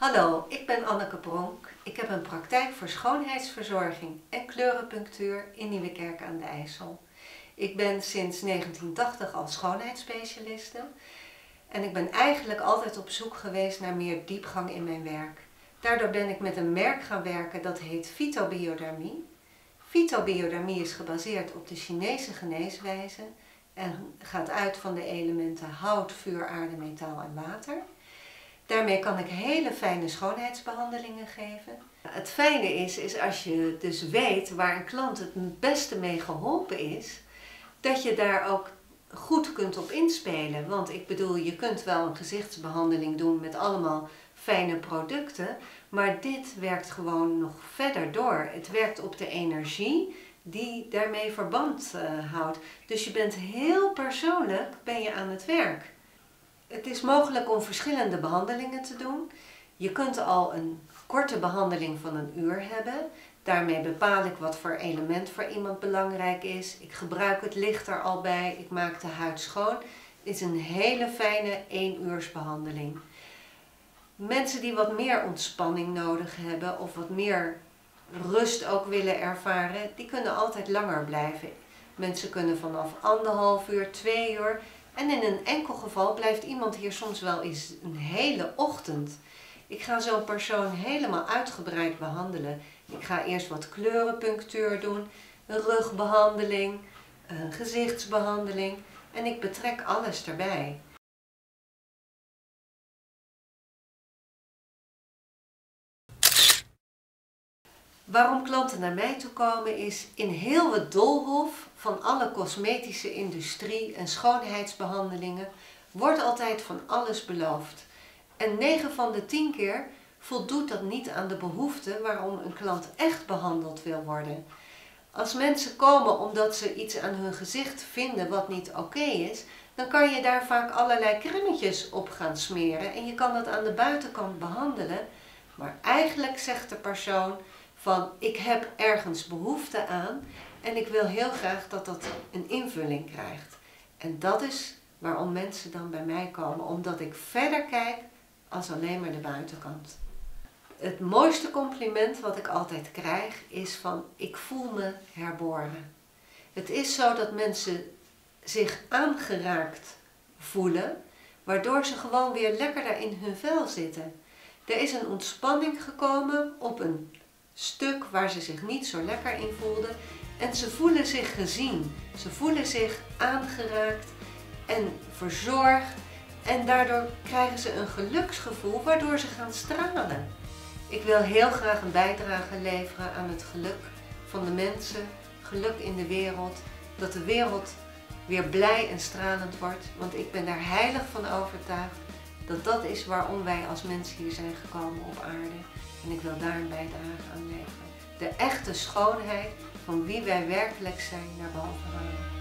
Hallo, ik ben Anneke Bronk. Ik heb een praktijk voor schoonheidsverzorging en kleurenpunctuur in Nieuwekerk aan de IJssel. Ik ben sinds 1980 al schoonheidsspecialiste en ik ben eigenlijk altijd op zoek geweest naar meer diepgang in mijn werk. Daardoor ben ik met een merk gaan werken dat heet Fytobiodermie. Fytobiodermie is gebaseerd op de Chinese geneeswijze en gaat uit van de elementen hout, vuur, aarde, metaal en water. Daarmee kan ik hele fijne schoonheidsbehandelingen geven. Het fijne is, is als je dus weet waar een klant het beste mee geholpen is, dat je daar ook goed kunt op inspelen. Want ik bedoel, je kunt wel een gezichtsbehandeling doen met allemaal fijne producten, maar dit werkt gewoon nog verder door. Het werkt op de energie die daarmee verband uh, houdt. Dus je bent heel persoonlijk ben je aan het werk. Het is mogelijk om verschillende behandelingen te doen. Je kunt al een korte behandeling van een uur hebben. Daarmee bepaal ik wat voor element voor iemand belangrijk is. Ik gebruik het licht er al bij. Ik maak de huid schoon. Het is een hele fijne 1 uursbehandeling. Mensen die wat meer ontspanning nodig hebben of wat meer rust ook willen ervaren, die kunnen altijd langer blijven. Mensen kunnen vanaf anderhalf uur, twee uur en in een enkel geval blijft iemand hier soms wel eens een hele ochtend. Ik ga zo'n persoon helemaal uitgebreid behandelen. Ik ga eerst wat kleurenpunctuur doen, een rugbehandeling, een gezichtsbehandeling en ik betrek alles erbij. Waarom klanten naar mij toe komen is in heel het doolhof van alle cosmetische industrie en schoonheidsbehandelingen wordt altijd van alles beloofd. En 9 van de 10 keer voldoet dat niet aan de behoefte waarom een klant echt behandeld wil worden. Als mensen komen omdat ze iets aan hun gezicht vinden wat niet oké is, dan kan je daar vaak allerlei cremmetjes op gaan smeren en je kan dat aan de buitenkant behandelen. Maar eigenlijk zegt de persoon van ik heb ergens behoefte aan en ik wil heel graag dat dat een invulling krijgt. En dat is waarom mensen dan bij mij komen, omdat ik verder kijk als alleen maar de buitenkant. Het mooiste compliment wat ik altijd krijg is van ik voel me herboren. Het is zo dat mensen zich aangeraakt voelen, waardoor ze gewoon weer lekkerder in hun vel zitten. Er is een ontspanning gekomen op een stuk waar ze zich niet zo lekker in voelden. En ze voelen zich gezien. Ze voelen zich aangeraakt en verzorgd. En daardoor krijgen ze een geluksgevoel waardoor ze gaan stralen. Ik wil heel graag een bijdrage leveren aan het geluk van de mensen, geluk in de wereld. Dat de wereld weer blij en stralend wordt. Want ik ben daar heilig van overtuigd dat dat is waarom wij als mensen hier zijn gekomen op aarde. En ik wil daar een bijdrage aan leveren. De echte schoonheid van wie wij werkelijk zijn naar boven halen.